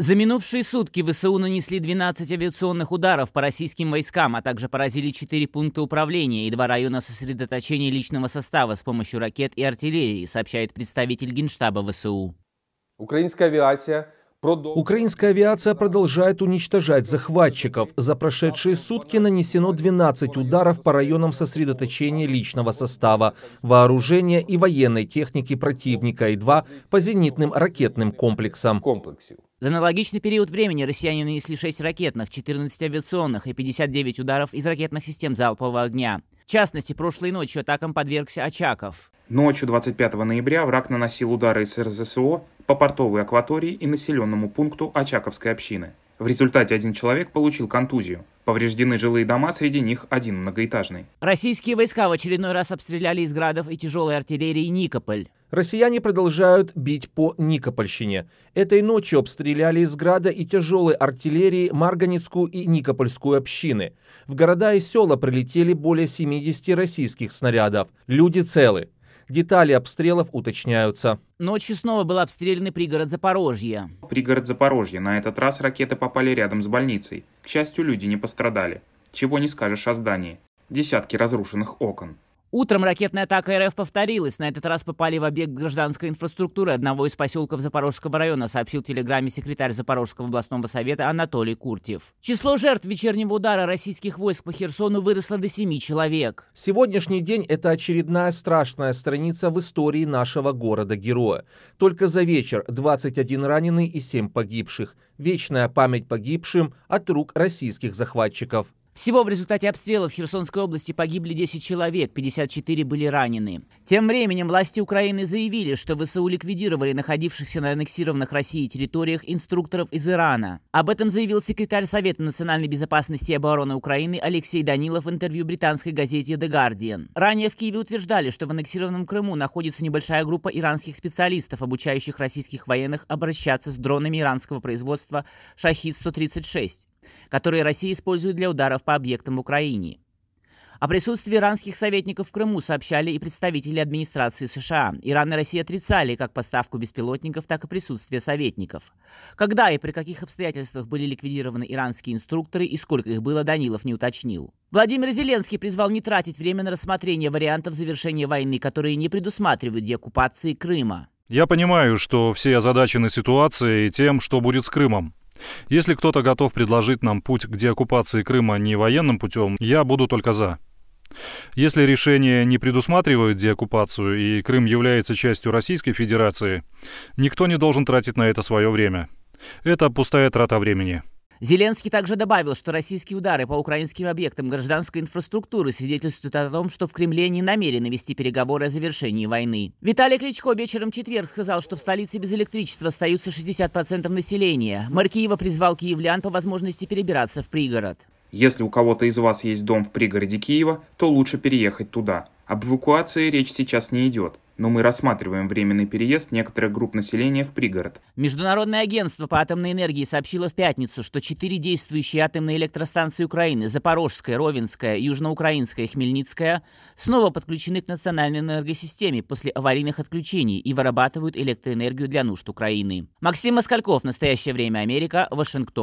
За минувшие сутки ВСУ нанесли 12 авиационных ударов по российским войскам, а также поразили 4 пункта управления и два района сосредоточения личного состава с помощью ракет и артиллерии, сообщает представитель Генштаба ВСУ. Украинская авиация Украинская авиация продолжает уничтожать захватчиков. За прошедшие сутки нанесено 12 ударов по районам сосредоточения личного состава, вооружения и военной техники противника и два по зенитным ракетным комплексам. За аналогичный период времени россияне нанесли 6 ракетных, 14 авиационных и 59 ударов из ракетных систем залпового огня. В частности, прошлой ночью атакам подвергся Очаков. Ночью 25 ноября враг наносил удары из РЗСО по портовой акватории и населенному пункту Очаковской общины. В результате один человек получил контузию. Повреждены жилые дома, среди них один многоэтажный. Российские войска в очередной раз обстреляли из градов и тяжелой артиллерии Никополь. Россияне продолжают бить по Никопольщине. Этой ночью обстреляли из града и тяжелой артиллерии Марганецкую и Никопольскую общины. В города и села прилетели более 70 российских снарядов. Люди целы. Детали обстрелов уточняются. Ночью снова был обстрелян пригород Запорожья. Пригород Запорожья. На этот раз ракеты попали рядом с больницей. К счастью, люди не пострадали. Чего не скажешь о здании. Десятки разрушенных окон. Утром ракетная атака РФ повторилась. На этот раз попали в объект гражданской инфраструктуры одного из поселков Запорожского района, сообщил телеграмме секретарь Запорожского областного совета Анатолий Куртьев. Число жертв вечернего удара российских войск по Херсону выросло до 7 человек. Сегодняшний день – это очередная страшная страница в истории нашего города-героя. Только за вечер 21 раненый и 7 погибших. Вечная память погибшим от рук российских захватчиков. Всего в результате обстрелов в Херсонской области погибли 10 человек, 54 были ранены. Тем временем власти Украины заявили, что ВСУ ликвидировали находившихся на аннексированных Россией территориях инструкторов из Ирана. Об этом заявил секретарь Совета национальной безопасности и обороны Украины Алексей Данилов в интервью британской газете The Guardian. Ранее в Киеве утверждали, что в аннексированном Крыму находится небольшая группа иранских специалистов, обучающих российских военных обращаться с дронами иранского производства «Шахид-136» которые Россия использует для ударов по объектам в Украине. О присутствии иранских советников в Крыму сообщали и представители администрации США. Иран и Россия отрицали как поставку беспилотников, так и присутствие советников. Когда и при каких обстоятельствах были ликвидированы иранские инструкторы и сколько их было, Данилов не уточнил. Владимир Зеленский призвал не тратить время на рассмотрение вариантов завершения войны, которые не предусматривают деоккупации Крыма. Я понимаю, что все озадачены ситуацией и тем, что будет с Крымом. Если кто-то готов предложить нам путь к деоккупации Крыма не военным путем, я буду только за. Если решение не предусматривает деоккупацию и Крым является частью Российской Федерации, никто не должен тратить на это свое время. Это пустая трата времени. Зеленский также добавил, что российские удары по украинским объектам гражданской инфраструктуры свидетельствуют о том, что в Кремле не намерены вести переговоры о завершении войны. Виталий Кличко вечером четверг сказал, что в столице без электричества остаются 60% населения. Мэр Киева призвал киевлян по возможности перебираться в пригород. Если у кого-то из вас есть дом в пригороде Киева, то лучше переехать туда. Об эвакуации речь сейчас не идет но мы рассматриваем временный переезд некоторых групп населения в пригород. Международное агентство по атомной энергии сообщило в пятницу, что четыре действующие атомные электростанции Украины – Запорожская, Ровенская, Южноукраинская и Хмельницкая – снова подключены к национальной энергосистеме после аварийных отключений и вырабатывают электроэнергию для нужд Украины. Максим Москальков, «Настоящее время Америка», Вашингтон.